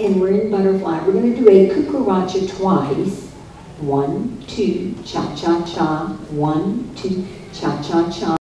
and we're in butterfly. We're going to do a cucaracha twice. One, two, cha-cha-cha. One, two, cha-cha-cha.